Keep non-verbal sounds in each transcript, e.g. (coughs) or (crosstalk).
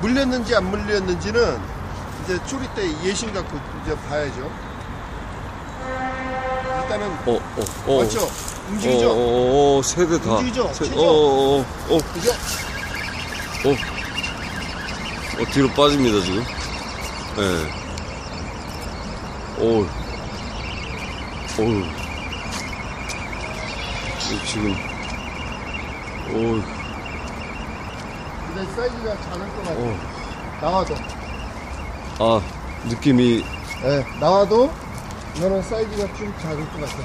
물렸는지 안 물렸는지는 이제 조리 때 예신 갖고 이제 봐야죠. 일단은 어, 어, 어. 맞죠? 움직이죠? 어, 어, 어, 세대 다. 움직이죠? 세- 최저. 어, 어, 어, 어, 그죠? 어, 뒤로 빠집니다, 지금. 예. 오, 오. 지금, 오, 근데 사이즈가 작을 것 같아요. 오. 나와도. 아, 느낌이, 네, 나와도 이거는 사이즈가 좀 작을 것 같아요.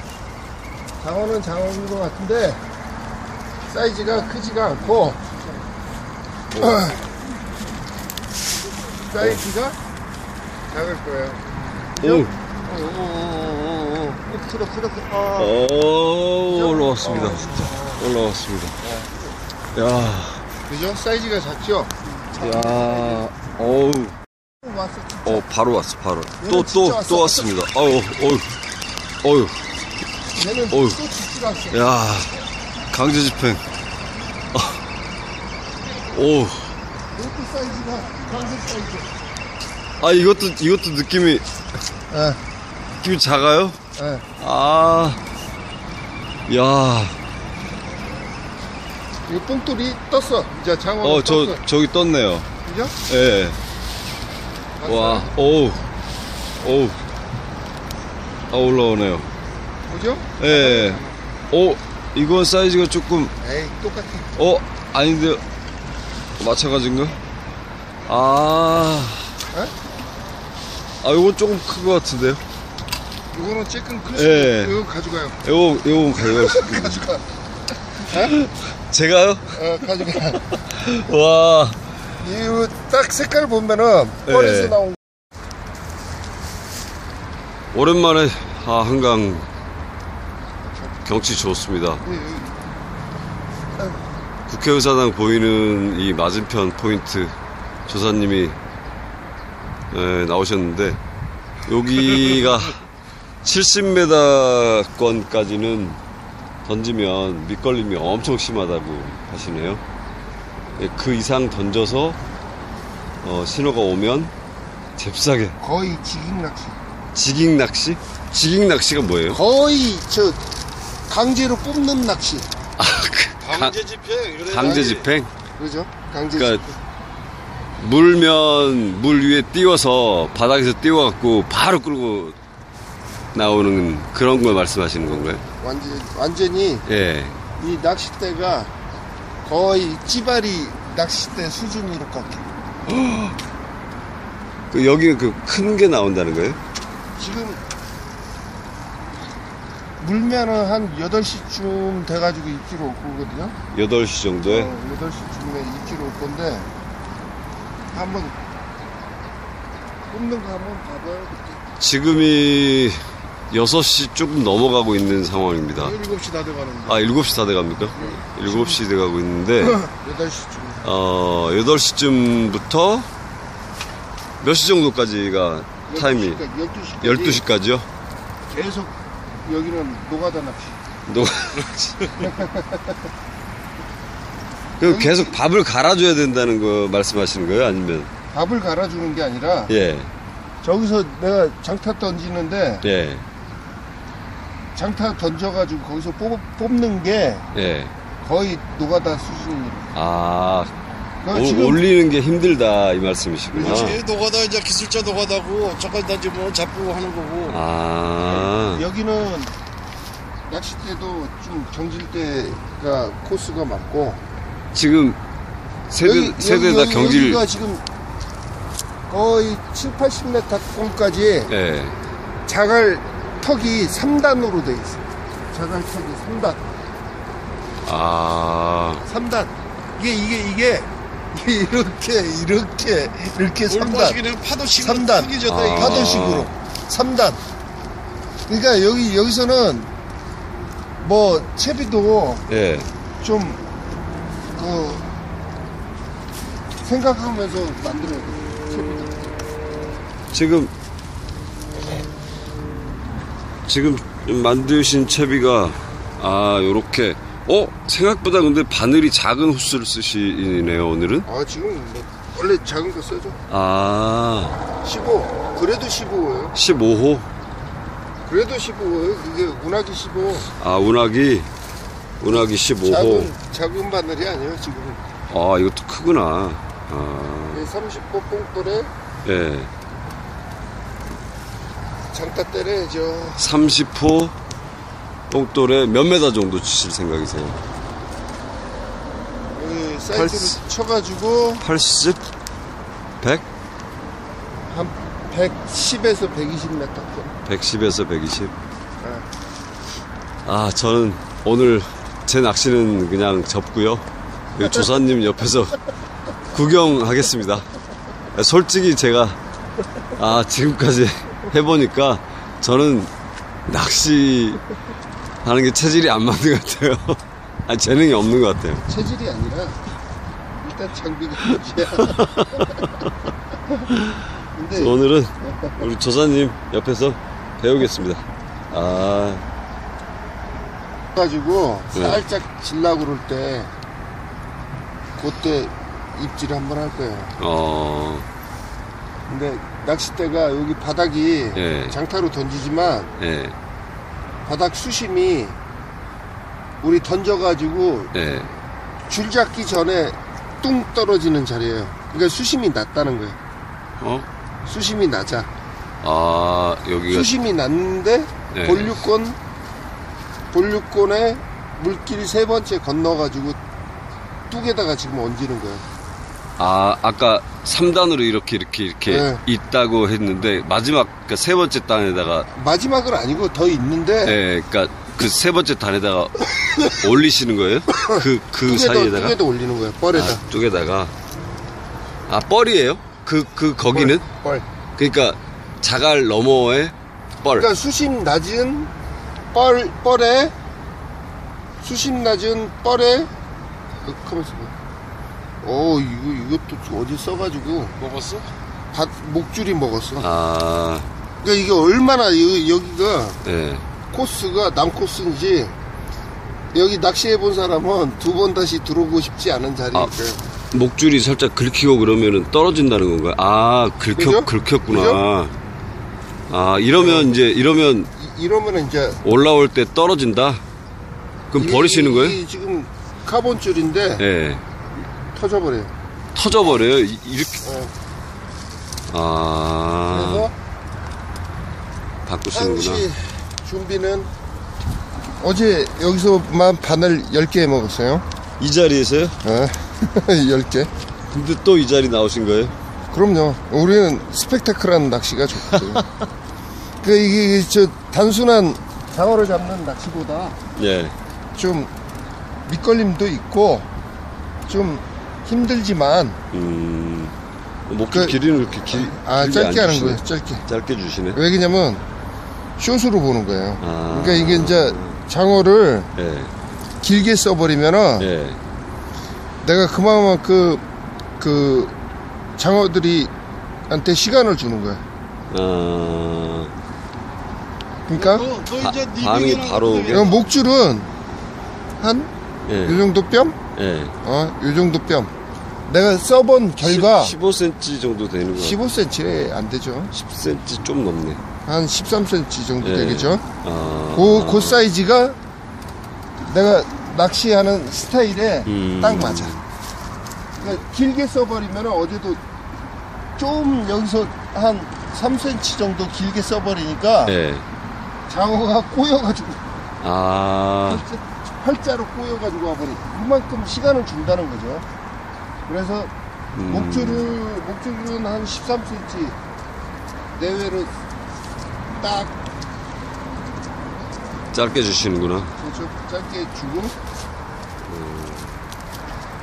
장어는 장어인 것 같은데 사이즈가 크지가 않고 (clears throat) 사이즈가 작을 거예요. 그죠? 오, 오, 오, 오, 오, 오. 꼭 틀어, 틀어, 틀어. 아. 오, 올라왔습니다. 어, 진짜. 올라왔습니다. 야, 그죠? 사이즈가 작죠? 야, 어우. 왔어. 어, 바로 왔어, 바로. 또, 또, 왔어. 또 왔습니다. 어우, 어우, 어우. 얘는 어휴. 또 죽지가 않어. 야, 강제 집행. 아. 오, 이것도 사이즈가 강색 사이즈. 아 이것도 이것도 느낌이 예, 느낌이 작아요? 예. 아, 야, 이 뽕돌이 떴어. 이제 장어. 어저 저기 떴네요. 그죠? 예. 와, 오우, 오우. 아 올라오네요. 그죠? 예. 오, 이건 사이즈가 조금 에이, 똑같아. 어 아닌데 마찬가지인가? 아, 에? 아 이건 조금 큰 것 같은데요? 이거는 조금 클 예. 이거 가져가요. 요거 요거 가져갈 수 있겠네. 가져가. 제가요? 어, 가져가. (laughs) 와. 이거 딱 색깔 보면은 뻘에서 예. 나온 오랜만에 아, 한강 경치 좋습니다. 거. 국회의사당 보이는 이 맞은편 포인트 조사님이 에, 나오셨는데 여기가 (laughs) 70m권까지는 던지면 밑걸림이 엄청 심하다고 하시네요. 예, 그 이상 던져서 어, 신호가 오면 잽싸게 거의 지깅 낚시. 지깅 낚시? 지깅 낚시가 뭐예요? 거의 저 강제로 뽑는 낚시. 아, 그 강- 강제 집행 이래 강제 집행? 그죠? 강제 그러니까 집행. 물면 물 위에 띄워서 바닥에서 띄워갖고 바로 끌고 나오는 그런 걸 말씀하시는 건가요? 완전 완전히 예. 이 낚싯대가 거의 찌바리 낚싯대 수준으로 깎여. (gasps) 그 여기 그 큰 게 나온다는 거예요? 지금 물면은 한 8시쯤 돼가지고 2kg 올 거거든요. 8시 정도에? 어, 8시쯤에 2kg 올 건데 한번 뽑는 거 한번 봐봐요. 지금이 6시 조금 넘어가고 있는 상황입니다. 7시 다 돼가는데. 아, 7시 다 돼갑니까? 7시 돼가고 있는데, (laughs) 8시쯤. 어, 8시쯤부터 몇 시 정도까지가 타임이? 12시까지. 12시까지요? 계속 여기는 노가다 낚시. 너 (laughs) 그 계속 밥을 갈아줘야 된다는 거 말씀하시는 거예요? 아니면 밥을 갈아주는 게 아니라 예, 저기서 내가 장타 던지는데 예, 장타 던져가지고 거기서 뽑, 뽑는 게 예. 거의 노가다 수준이에요. 아 그러니까 오- 지금 올리는 게 힘들다 이 말씀이시구나. 그렇지 노가다 이제 기술자 노가다고 저까지 던지면 잡고 하는 거고 아, 여기는 낚싯대도 좀 경질대가 코스가 맞고 지금 세대 여기- 세대 여기- 다 여기- 경질. 여기가 지금 거의 7, 80m 꼴까지 예. 자갈 턱이 3단으로 돼 있어요. 자갈 턱이 3단. 아, 3단. 이게 이게 이게 이게 이렇게 이렇게 이렇게 3단. 올바시 그냥 파도식으로 3단. 크게 졌다 아. 파도식으로 3단. 그러니까 여기 여기서는 뭐 채비도 예. 좀 그 생각하면서 만들어야 돼. 채비도. 지금 지금 만드신 채비가 아 요렇게 어 생각보다 근데 바늘이 작은 호스를 쓰시네요 오늘은 아 지금 뭐 원래 작은 거 써줘. 아, 15. 그래도 15예요. 15호? 그래도 15예요. 그게 운하기 15. 아, 운하기, 운하기 15호. 작은, 작은 바늘이 아니에요, 지금. 아, 이것도 크구나. 아, 30호 뽕돌에 예. 장타 때려야죠. 30호 똥돌에 몇 메다 정도 치실 생각이세요? 이 사이즈를 팔스. 쳐가지고 80? 100? 한 110에서 120m. 110에서 120? 아, 저는 오늘 제 낚시는 그냥 접고요. 그 조사님 옆에서 구경하겠습니다. 솔직히 제가 아, 지금까지 해보니까 저는 낚시 하는 게 체질이 안 맞는 것 같아요. (laughs) 아, 재능이 없는 것 같아요. 체질이 아니라 일단 장비가 문제야. (laughs) 근데 오늘은 우리 조사님 옆에서 배우겠습니다. 아, 가지고 네. 살짝 질라고 그럴 때 그때 입질 한번 할 거예요. 어, 근데 낚싯대가 여기 바닥이 예. 장타로 던지지만 예, 바닥 수심이 우리 던져가지고 예. 줄 잡기 전에 뚱 떨어지는 자리예요. 그러니까 수심이 낮다는 거예요. 어? 수심이 낮아. 아, 여기가 수심이 낮는데 네. 본류권 본류권에 물길 세 번째 건너가지고 뚝에다가 지금 얹는 거예요. 아, 아까 3단으로 이렇게 이렇게 이렇게 네. 있다고 했는데 마지막 그세 번째 단에다가 마지막은 아니고 더 있는데 예, 그러니까 그 세 번째 단에다가 올리시는 거예요? 그그 뚝에다, 사이에다가 뚝에다 올리는 거예요. 뻘에다. 아, 쪽에다가 아, 뻘이에요? 그 그 거기는 뻘. 그러니까 자갈 너머에 뻘. 그러니까 수심 낮은 뻘 뻘에 수심 낮은 뻘에 그 가만있어 봐. 오 이거 이것도 어디 써가지고 먹었어? 밭 목줄이 먹었어. 아, 그러니까 이게 얼마나 여- 여기가 예. 코스가 남 코스인지 여기 낚시해 본 사람은 두 번 다시 들어오고 싶지 않은 자리니까요. 목줄이 살짝 긁히고 그러면은 떨어진다는 건가요? 아, 긁혔, 그죠? 긁혔구나. 아, 이러면 이제, 이러면 이, 이러면 이제 올라올 때 떨어진다? 그럼 이- 버리시는 거예요? 이 지금 카본 줄인데 예. 터져버려요. 터져버려요? 이- 이렇게. 예. 아, 그래서 바꾸시는구나. 준비는 어제 여기서만 바늘 10개 먹었어요. 이 자리에서요? (laughs) 어, 10개. 근데 또 이 자리 나오신 거예요? 그럼요. 우리는 스펙타클한 낚시가 좋거든요. (laughs) 그 이게 저 단순한 장어를 잡는 낚시보다 예. 좀 밑걸림도 있고 좀 힘들지만 음, 목줄 그- 길이는 그렇게 길, 아 길게 짧게 안 하는. 거예요. 짧게. 짧게 주시네. 왜 그러냐면 숏으로 보는 거예요. 아. 그러니까 이게 이제 장어를 예. 길게 써버리면은 예. 내가 그만큼 그 장어들이 한테 시간을 주는 거야. 아, 그러니까 너, 너 바- 이제 네 반응이 바로 목줄은 한요 예. 정도 뺨? 예. 어, 요 정도 뺨. 내가 써본 결과 15cm 정도 되는 거 같아요. 15cm 안 되죠. 10cm 좀 넘네. 한 13cm 정도 예. 되겠죠. 아. 그, 그 사이즈가 내가 낚시하는 스타일에 음. 딱 맞아. 그러니까 길게 써버리면 어제도 좀 여기서 한 3cm 정도 길게 써버리니까 예. 장어가 꼬여가지고 아. (laughs) 활자로 꼬여가지고 와버리. 그만큼 시간을 준다는 거죠. 그래서 음. 목줄을 목줄은 한 13cm 내외로 딱 짧게 주시는구나. 그렇죠. 짧게 주고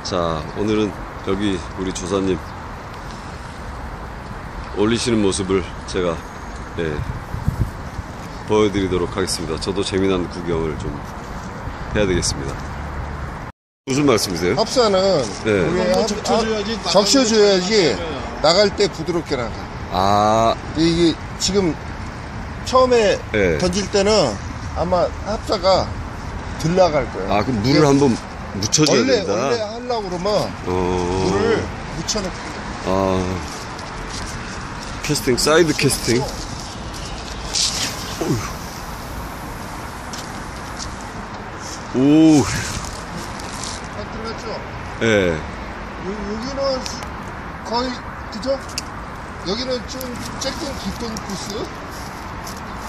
자, 오늘은 여기 우리 조사님 올리시는 모습을 제가 네, 보여드리도록 하겠습니다. 저도 재미난 구경을 좀 해야 되겠습니다. 무슨 말씀이세요? 합사는 네. 우리 합- 적셔줘야지 합- 적셔줘야지 나갈 때 부드럽게 나가. 아, 이게 지금 처음에 네. 던질 때는 아마 합사가 들 나갈 거예요. 아, 그럼 물을 한번 묻혀줘야 원래 된다. 원래 하려고 그러면 어, 물을 묻혀놓고 아, 캐스팅, 사이드 캐스팅. 오, 잘 들렸죠? 예. 요, 여기는 거의 그죠? 여기는 좀 조금 깊은 코스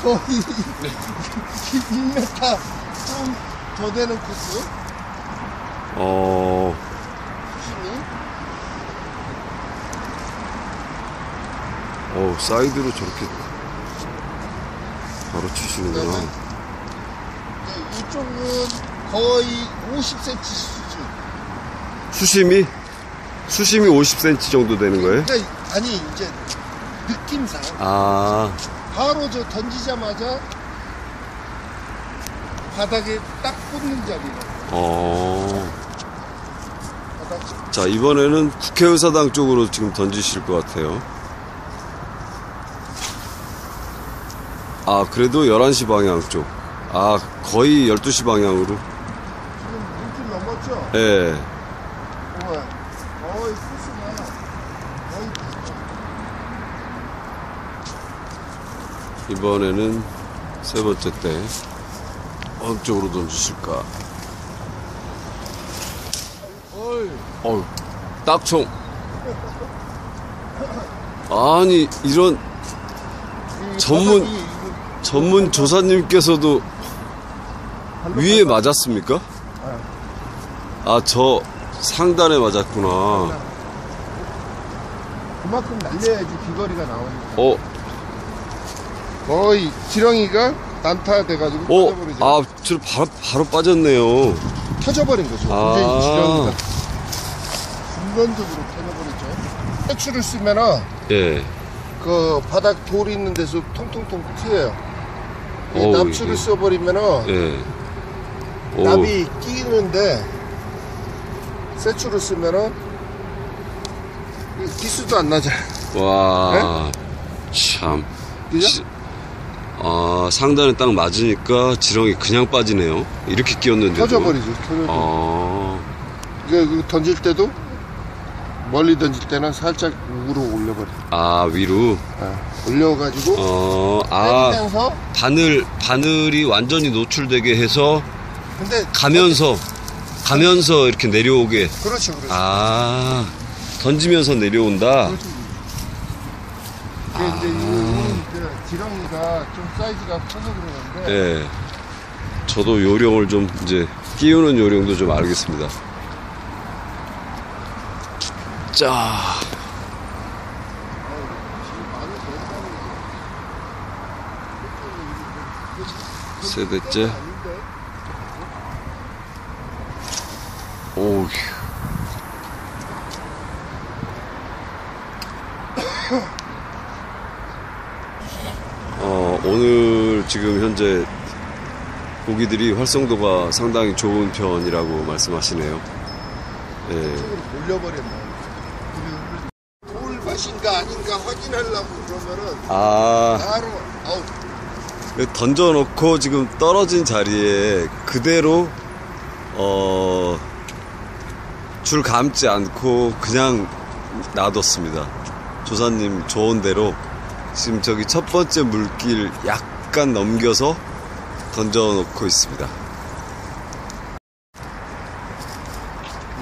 거의 (laughs) 1m 좀 더 되는 코스 어, 어, 사이드로 저렇게 바로 치시는구나. 그다음에 이제 이쪽은 거의 50cm 수준 수심이? 수심이 50cm 정도 되는 거예요? 그러니까 아니 이제 느낌상 아, 바로 저 던지자마자 바닥에 딱 꽂는 자리로 어. 바닥 자, 이번에는 국회의사당 쪽으로 지금 던지실 것 같아요. 아, 그래도 11시 방향 쪽. 아, 거의 12시 방향으로. 예. 이번에는 세 번째 때. 어느 쪽으로 던지실까? 어우, 딱총. 아니, 이런 이 전문- 전문 조사님께서도 위에. 맞았습니까? 아, 저 상단에 맞았구나. 그만큼 날려야지 비거리가 나오니까 어, 거의 지렁이가 난타 돼가지고 어, 터져버리죠 아, 저 바로, 바로 빠졌네요. 터져버린 거죠 아. 완전히 지렁이가 순간적으로 터져버리죠 해추를 쓰면은 예. 그 바닥 돌이 있는 데서 통통통 튀어요 이 어우, 납추를 이게. 써버리면은 예. 오, 납이 끼는데 세추를 쓰면은 이 기수도 안 나죠 와, 참. 네? 그죠? 시- 아, 상단에 딱 맞으니까 지렁이 그냥 빠지네요. 이렇게 끼었는데도. 터져버리죠 터져 아, 이거 던질 때도 멀리 던질 때는 살짝 우로 올려버려 아, 위로. 아, 올려가지고 어, 아, 바늘, 바늘이 완전히 노출되게 해서 근데 가면서, 가면서 이렇게 내려오게. 그렇죠 그렇죠 아, 던지면서 내려온다. 이게 이제 이, 이 이제 지렁이가 좀 사이즈가 커서 그러는데 예. 저도 요령을 좀 이제 끼우는 요령도 좀 알겠습니다. 자, 세 대째. 오우. 어, 오늘 지금 현재 고기들이 활성도가 상당히 좋은 편이라고 말씀하시네요. 예. 올려버렸나 돌밭인가 아닌가 확인하려고 그러면은 아, 바로 아우 던져놓고 지금 떨어진 자리에 그대로, 어, 줄 감지 않고 그냥 놔뒀습니다. 조사님 좋은 대로 지금 저기 첫 번째 물길 약간 넘겨서 던져놓고 있습니다.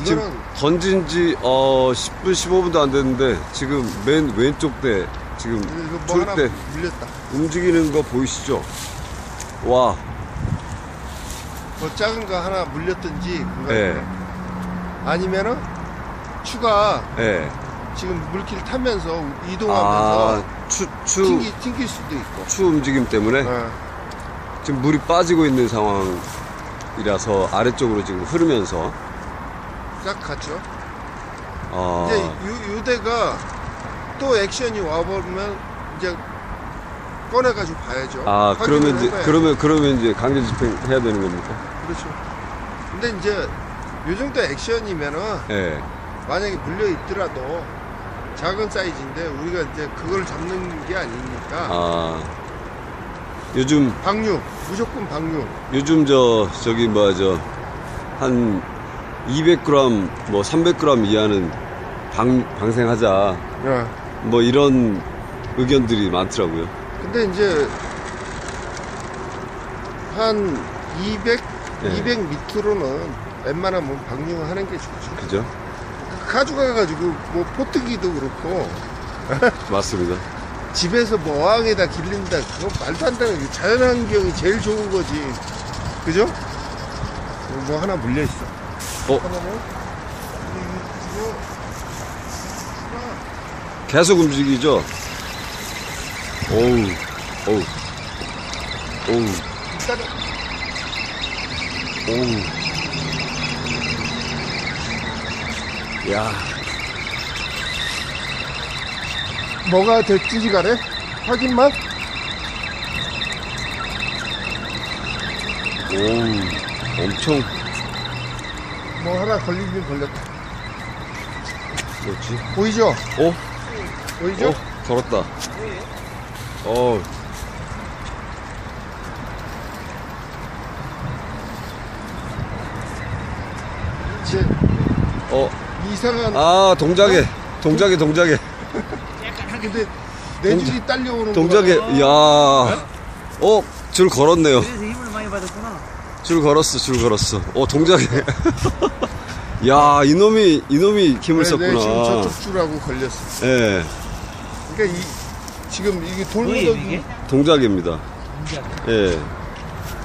지금 던진 지 어, 10분, 15분도 안 됐는데 지금 맨 왼쪽 대 지금 뭐 줄대 물렸다 움직이는 거 보이시죠? 와, 뭐 작은 거 하나 물렸든지 그거 예, 아니면은 추가 예. 지금 물길 타면서 이동하면서 아, 추, 추, 튕기, 튕길 수도 있고. 추 움직임 때문에? 어, 지금 물이 빠지고 있는 상황이라서 아래쪽으로 지금 흐르면서. 싹 갔죠? 아, 이제 요, 요 대가 또 액션이 와버리면 이제 꺼내가지고 봐야죠. 아 확인을 그러면 이제 해봐야죠. 그러면 그러면 이제 강제 집행해야 되는 겁니까? 그렇죠. 근데 이제 요 정도 액션이면은 예. 만약에 물려 있더라도 작은 사이즈인데 우리가 이제 그걸 잡는 게 아니니까 아 요즘 방류 무조건 방류 요즘 저 저기 뭐야 저한 200g 뭐 300g 이하는 방, 방생하자. 야, 뭐 이런 의견들이 많더라고요. 근데 이제 한 200, 네. 200 밑으로는 웬만하면 방류하는 게 좋지. 그죠? 가져가가지고 뭐 포트기도 그렇고 (laughs) 맞습니다. 집에서 뭐 어항에다 길른다 그거 말도 안 되는 게 자연환경이 제일 좋은 거지. 그죠? 뭐 하나 물려 있어. 어? 하나는 계속 움직이죠? 오우, 오우, 오우, 일단은 오우. 야, 뭐가 될지 간에 확인만. 오우, 엄청, 뭐 하나 걸리긴 걸렸다. 뭐지? 보이죠? 어? 보이죠? 어? 걸었다. 어, 이제 어, 이상한 아, 동작에, 동작에, 동작에, 근데 내 줄이 딸려오는 동작에, 거야. 이야. 어, 줄 걸었네요. 그래서 힘을 많이 받았구나. 줄 걸었어, 줄 걸었어. 어, 동작에. (laughs) 야, 이놈이, 이놈이 힘을 네, 네, 지금 썼구나. 저쪽 줄하고 걸렸어. 예, 그러니까 이 지금 이게 뭐예요 돌무더기 이게? 동작입니다. 인자. 예,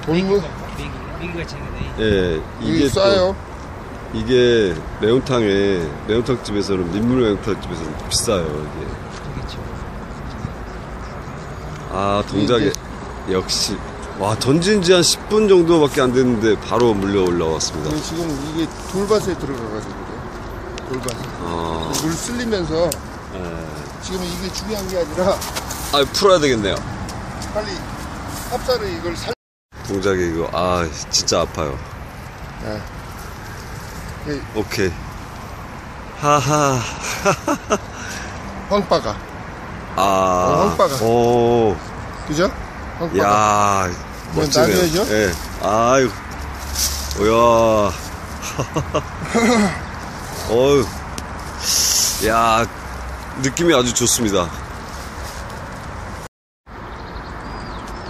돌무 메기. 메기가 챙겨네. 예. 이게 이게 싸요. 또, 이게 매운탕에, 매운탕 집에서는, 민물 매운탕 집에서는 비싸요, 이게. 그렇죠. 아, 동작에, 역시. 와, 던진 지 한 10분 정도밖에 안 됐는데, 바로 물려 올라왔습니다. 지금 이게 돌밭에 들어가가지고 그래. 돌밭에 아, 물 쓸리면서 예. 지금 이게 중요한 게 아니라 아, 풀어야 되겠네요. 빨리 합사를 이걸 살. 동작에 이거, 아, 진짜 아파요. 네. 오케이. 하하. (laughs) 황바가 아. 황바가. 오. 그죠? 황바가. 야, 그냥 멋지네요. 놔줘야죠? 예. 아유. 오야. (laughs) 어유. 야, 느낌이 아주 좋습니다.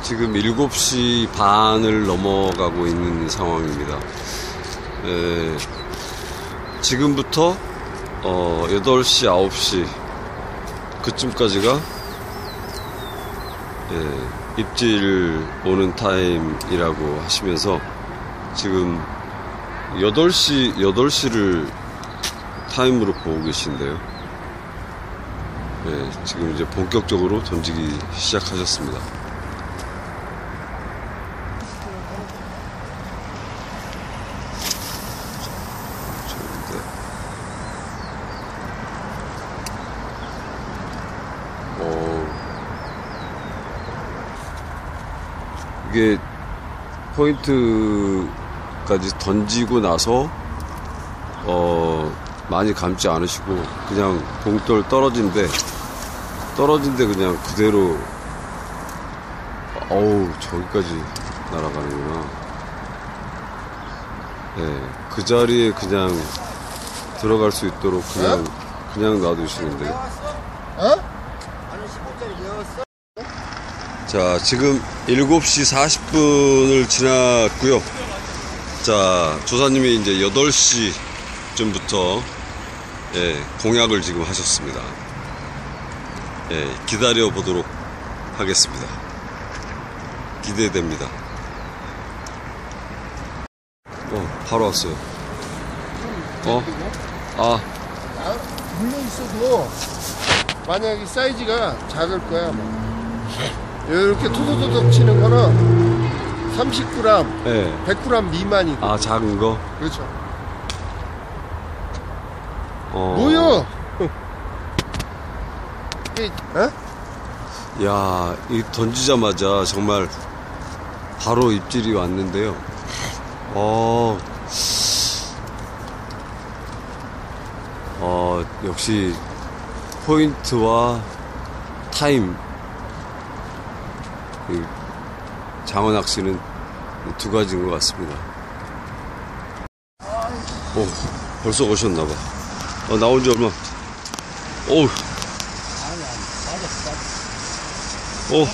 지금 7시 반을 넘어가고 있는 상황입니다. 예, 지금부터 어, 8시, 9시 그쯤까지가 예, 입질 오는 타임이라고 하시면서 지금 8시, 8시를 타임으로 보고 계신데요. 예, 지금 이제 본격적으로 던지기 시작하셨습니다. 좋은데. 어, 이게 포인트까지 던지고 나서 어 많이 감지 않으시고 그냥 봉돌 떨어진데 떨어진데 그냥 그대로 어우 저기까지 날아가는구나. 네, 그 자리에 그냥 들어갈 수 있도록 그냥 그냥 놔두시는데 어? 자, 지금 7시 40분을 지났고요. 자, 조사님이 이제 8시쯤부터 예, 공약을 지금 하셨습니다. 예, 기다려 보도록 하겠습니다. 기대됩니다. 어, 바로 왔어요. 어? 아, 아, 물려 있어도 만약에 사이즈가 작을 거야. 뭐. 이렇게 토도토독 치는 거는 30g, 예. 100g 미만이고. 아, 작은 거? 그렇죠. 어. 뭐야? 이게, 어? 야, 이 던지자마자 정말 바로 입질이 왔는데요. 어, 어, 역시 포인트와 타임, 이 장어 낚 시는 두 가지인 것 같습니다. 오, 벌써 오셨나봐. 어, 나온 지 얼마, 오우. 오.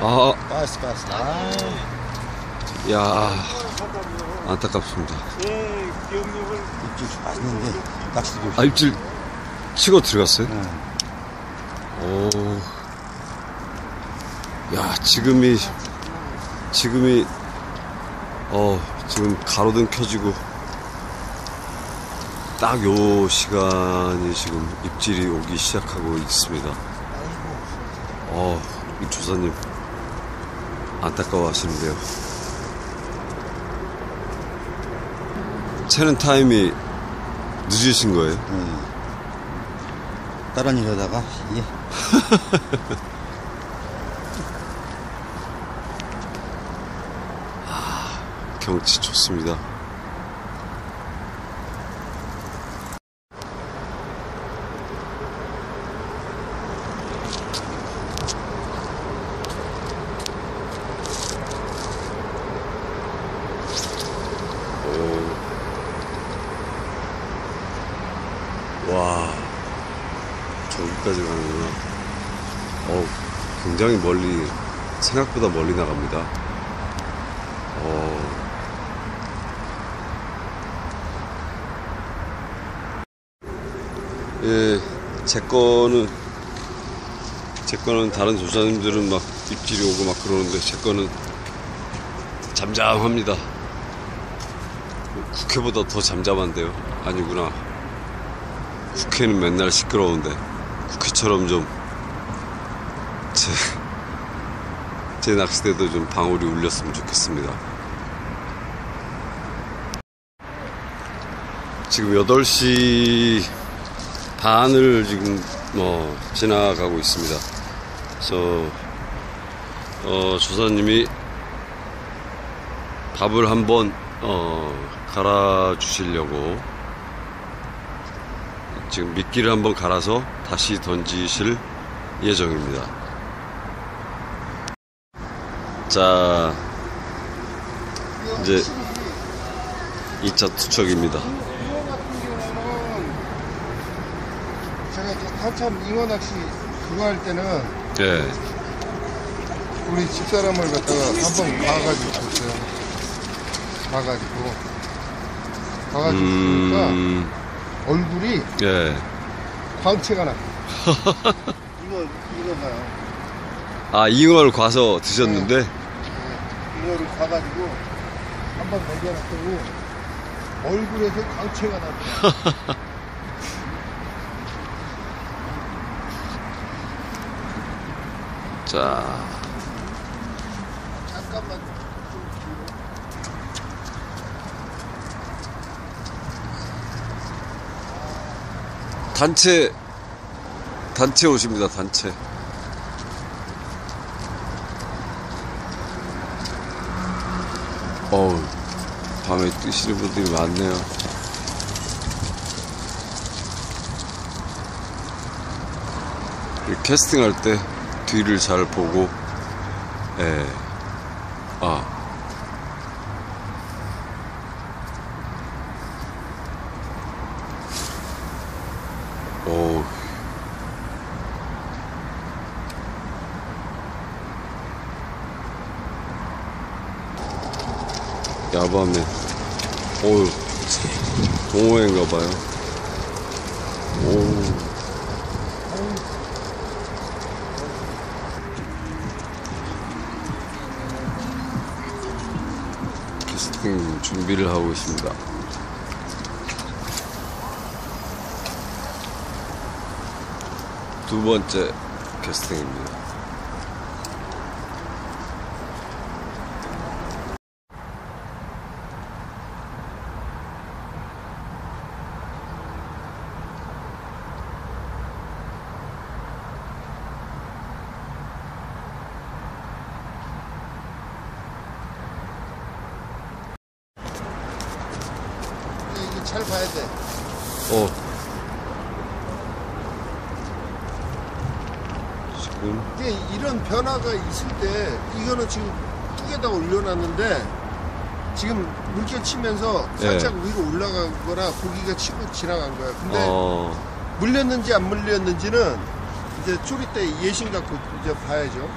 아 야. 안타깝습니다. 입질 좀 맛있는데 낚시 좀 아, 입질 치고 들어갔어요? 응. 오. 야, 지금이, 지금이, 어, 지금 가로등 켜지고, 딱 요 시간이 지금 입질이 오기 시작하고 있습니다. 어, 이 조사님, 안타까워 하시는데요. 채는 타임이 늦으신 거예요? 응. 다른 일 하다가 예. 경치 좋습니다. 오. 와, 저기까지 가는구나. 어, 굉장히 멀리, 생각보다 멀리 나갑니다. 어. 예, 제 거는, 제 거는 다른 조사님들은 막 입질이 오고 막 그러는데 제 거는 잠잠합니다. 국회보다 더 잠잠한데요? 아니구나. 국회는 맨날 시끄러운데, 국회처럼 좀, 제, 제 낚시대도 좀 방울이 울렸으면 좋겠습니다. 지금 8시 반을 지금 뭐 지나가고 있습니다. 그래서 어, 조사님이 밥을 한번 어, 갈아 주시려고 지금 미끼를 한번 갈아서 다시 던지실 예정입니다. 자, 이제 2차 투척입니다. 잉어 같은 경우는 제가 이제 한참 잉어 낚시 그거 할 때는 예. 우리 집사람을 갖다가 한번 봐가지고 줬어요. 봐가지고. 봐가지고 보니까 음, 얼굴이 예. 광채가 나. (laughs) 이거, 이거 봐요. 아, 잉어를 과서 드셨는데, 이거를 봐가지고 한번 먹여놨더니 얼굴에서 광채가 나더라. (laughs) 자, 잠깐만. 단체, 단체 오십니다, 단체. 어우, 밤에 뜨시는 분들이 많네요. 이 캐스팅 할 때 뒤를 잘 보고, 예, 아, 야밤에, 어우, 동호회인가 봐요. 오. 캐스팅 준비를 하고 있습니다. 두 번째 캐스팅입니다. 근데 이게 잘 봐야 돼. 어. 지금 이게 이런 변화가 있을 때 이거는 지금 뚝에다 올려놨는데 지금 물결 치면서 예. 살짝 위로 올라가거나 고기가 치고 지나간 거야. 근데 어, 물렸는지 안 물렸는지는 이제 조리 때 예신 갖고 이제 봐야죠.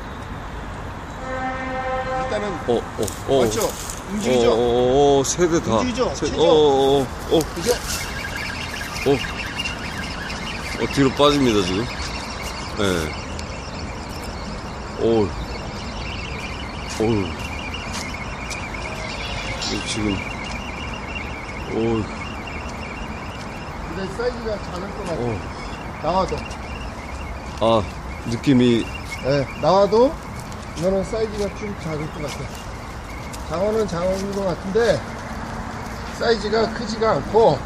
일단은 어, 어, 어. 맞죠? 움직이죠? 어, 어, 어, 세대 다. 움직이죠? 세, 치죠? 어, 어, 어, 어, 그죠? 어, 뒤로 빠집니다, 지금. 예. 오, 오. 지금, 오, 근데 사이즈가 작을 것 같아. 어. 나와도. 아, 느낌이, 예, 나와도 이거는 사이즈가 좀 작을 것 같아. 장어는 장어인 것 같은데 사이즈가 크지가 않고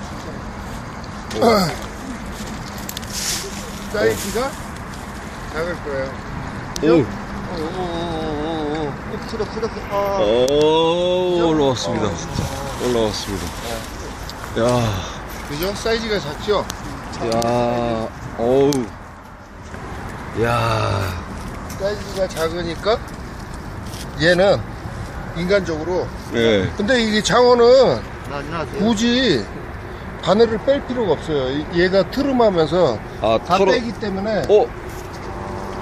(clears throat) 사이즈가 작을 거예요. 오, 오오오오오 틀어 틀어. 아. 오, 올라왔습니다. 어, 진짜. 올라왔습니다. 야, 그죠? 사이즈가 작죠? 야, 어우. 야, 사이즈가 작으니까 얘는 인간적으로 예. 근데 이게 장어는 안녕하세요. 굳이 바늘을 뺄 필요가 없어요. 이- 얘가 트름하면서 아, 다 털어. 빼기 때문에 어?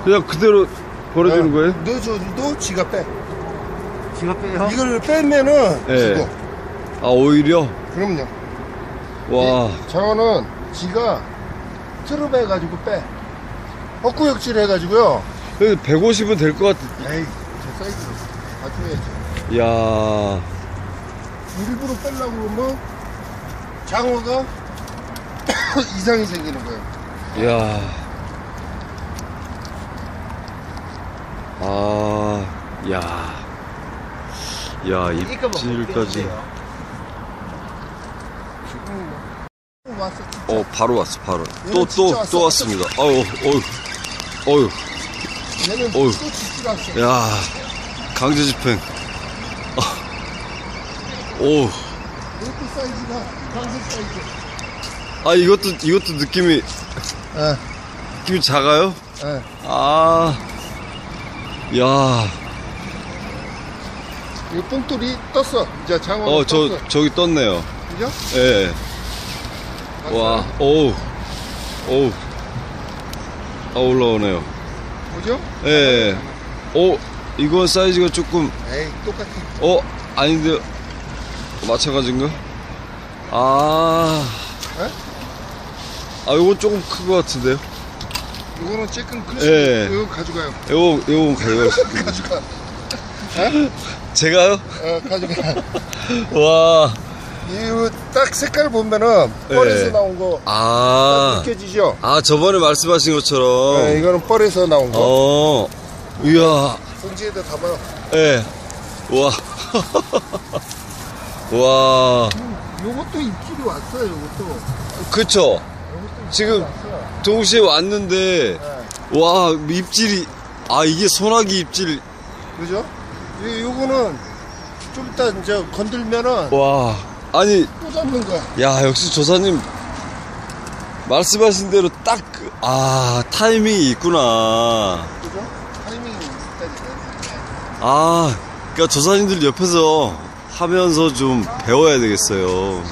그냥 그대로 버려주는 어, 거예요? 넣어줘도 지가 빼. 지가 빼요? 이걸 빼면은 예. 죽어. 아, 오히려? 그럼요. 와, 이 장어는 지가 트름 해가지고 빼. 헛구역질 해가지고요. 150은 될 것 같아. 에이, 저 사이즈로 봐줘야지. 야 일부러 빼려고 그러면 장어가 (coughs) 이상이 생기는 거예요. 야 아, 야. 야, 입질까지. 뭐 왔어. 진짜. 어, 바로 왔어, 바로. 또, 또, 왔어. 또 왔습니다. 어유, 어유, 어유. 얘는 어휴. 또 죽질 않어. 야, 강제 집행. 아. 오, 이것도 사이즈가 강세 사이즈. 아, 이것도, 이것도 느낌이, 예, 느낌이 작아요? 예. 아, 야, 이 뽕돌이 떴어. 이제 장어. 어, 저, 떴어. 저기 떴네요. 그죠? 예. 와, 오우, 오우. 아, 올라오네요. 보죠? 예. 오, 이건 사이즈가 조금, 에이, 똑같아. 어, 아닌데, 마찬가지인가? 아, 에? 아, 이건 조금 큰 것 같은데요? 이거는 쬐끔 크시 예. 이거 가져가요. 요거, 요건 가져가겠습니다. (laughs) 가져가. 제가요? 어, 가져가. 와, 이거 딱 색깔 보면은 뻘에서 예. 나온 거 아, 느껴지죠? 아, 저번에 말씀하신 것처럼, 네, 이거는 뻘에서 나온 거. 어, 이야, 봉지에다 담아요. 예, 와, (laughs) 와, 요것도 입질이 왔어요, 요것도. 그쵸? 요것도 지금 왔어요. 동시에 왔는데, 네. 와, 입질이, 아, 이게 소나기 입질, 그죠? 요, 요거는 좀 이따 이제 건들면은 와, 아니, 또 잡는 거야. 야, 역시 조사님, 말씀하신 대로 딱, 그- 아, 타이밍이 있구나. 그죠? 타이밍이 있다니까. 아, 그니까 조사님들 옆에서 하면서 좀 배워야 되겠어요.